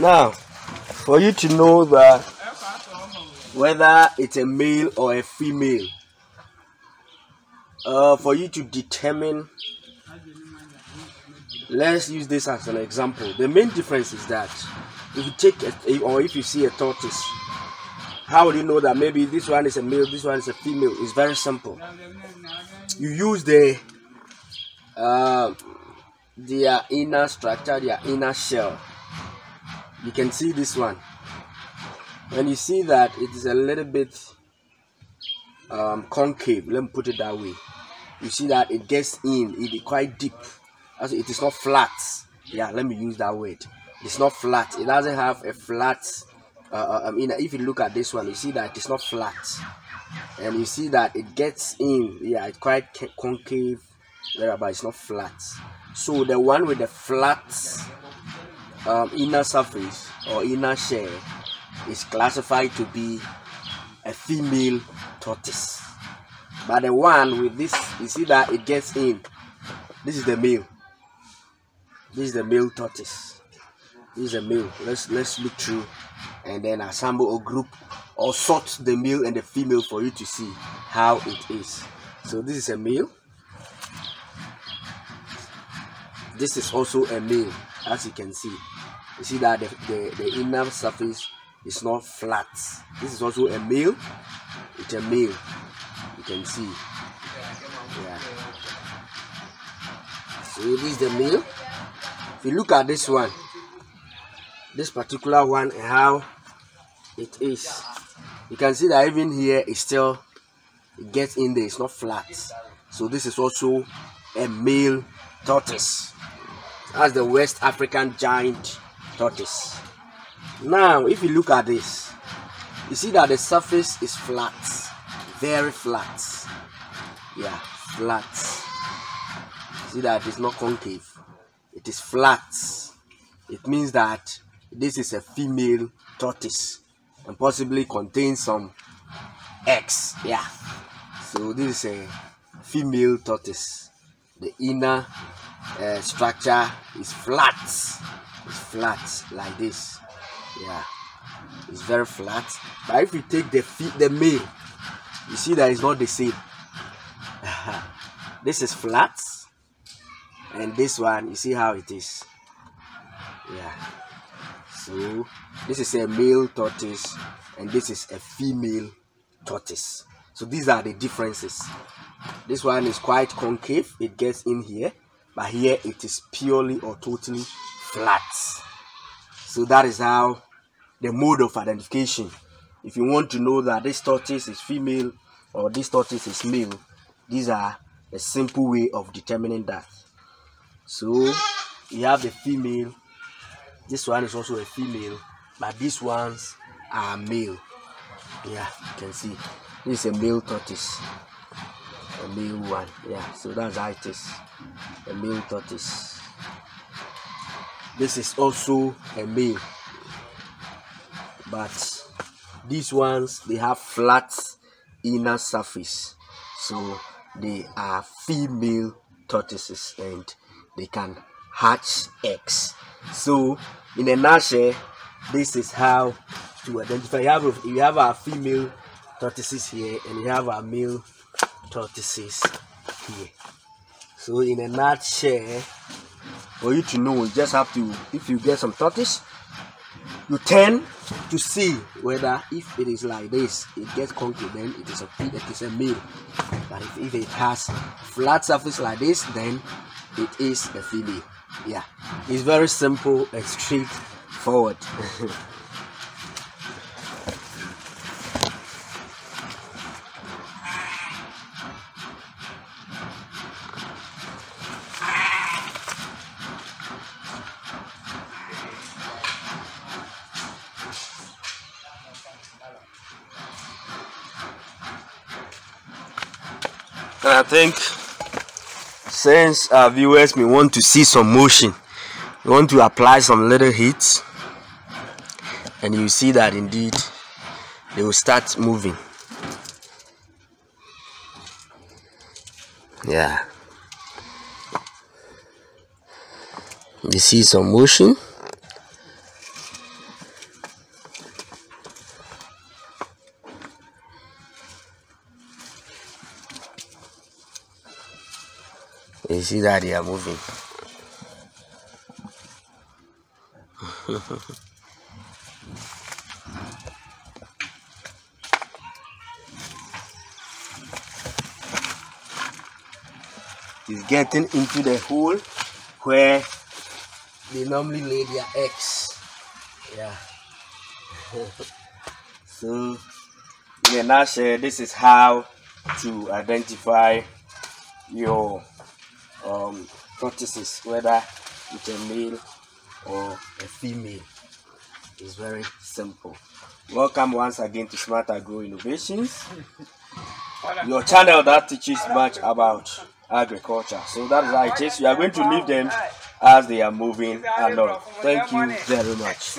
Now, for you to know that whether it's a male or a female, uh, for you to determine, let's use this as an example. The main difference is that if you take a, or if you see a tortoise, how would you know that maybe this one is a male, this one is a female? It's very simple. You use the uh, their inner structure, their inner shell. You can see this one. When you see that it is a little bit um, concave, let me put it that way. You see that it gets in, it is quite deep. Also, it is not flat. Yeah, let me use that word. It's not flat. It doesn't have a flat. Uh, uh I mean, if you look at this one, you see that it's not flat, and you see that it gets in. Yeah, it's quite concave, but it's not flat. So the one with the flat um, inner surface or inner shell is classified to be a female tortoise. But the one with this, you see that it gets in. This is the male. This is the male tortoise. This is a male. Let's let's look through and then assemble or group or sort the male and the female for you to see how it is. So this is a male. This is also a male, as you can see. You see that the, the, the inner surface is not flat. This is also a male. It's a male. You can see. Yeah. So this is the male. If you look at this one, this particular one and how it is, you can see that even here is still gets in there. It's not flat. So this is also a male tortoise. That's the West African giant tortoise. Now, if you look at this, you see that the surface is flat, very flat. Yeah, flat. See that it's not concave, it is flat. It means that this is a female tortoise and possibly contains some eggs. Yeah, so this is a female tortoise. The inner uh, structure is flat. It's flat like this. Yeah. It's very flat. But if you take the feet the male you see that it's not the same. This is flat. And this one you see how it is. Yeah. So this is a male tortoise and this is a female tortoise so these are the differences. This one is quite concave. It gets in here but here it is purely or totally flat. So that is how the mode of identification. If you want to know that this tortoise is female or this tortoise is male these are a simple way of determining that. So you have the female. This one is also a female but these ones are male. Yeah you can see this is a male tortoise. A male one. Yeah so that's how it is. A male tortoise. This is also a male. But these ones they have flat inner surface. So they are female tortoises and they can hatch eggs. So in a nutshell this is how to identify. You have you have our female tortoises here and you have our male tortoises here. So in a nutshell for you to know you just have to if you get some tortoise you tend to see whether if it is like this it gets concave then it is a it is a male. But if, if it has flat surface like this then it is a female. Yeah it's very simple and straightforward And I think since our viewers may want to see some motion, we want to apply some little heat, and you see that indeed they will start moving. Yeah. You see some motion. You see that they are moving. He's getting into the hole where they normally lay their eggs. Yeah. so, in a nutshell, this is how to identify your um, tortoises, whether it's a male or a female. It's very simple. Welcome once again to Smart Agro Innovations, your channel that teaches much about agriculture. So that is how it is. We are going to leave them as they are moving along. Thank you very much.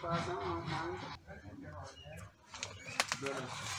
pass on hands. Better.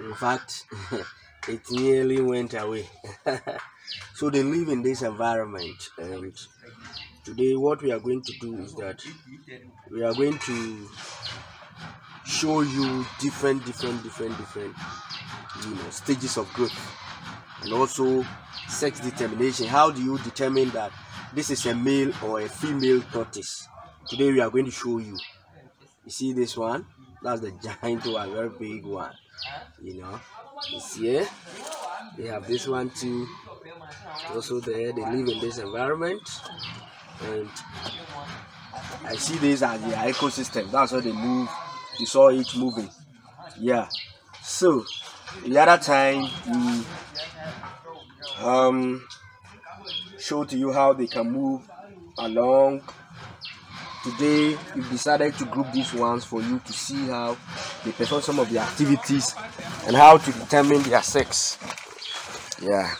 In fact, it nearly went away. so they live in this environment uh, and today what we are going to do is that we are going to show you different different different different you know stages of growth and also sex determination. How do you determine that this is a male or a female tortoise? Today we are going to show you. You see this one that's the giant one very big one you know. It's here they have this one too. Also there. They live in this environment. And i see this as their ecosystem. That's how they move. You saw it moving. Yeah. So the other time we um show to you how they can move along today we decided to group these ones for you to see how they perform some of the activities and how to determine their sex. Yeah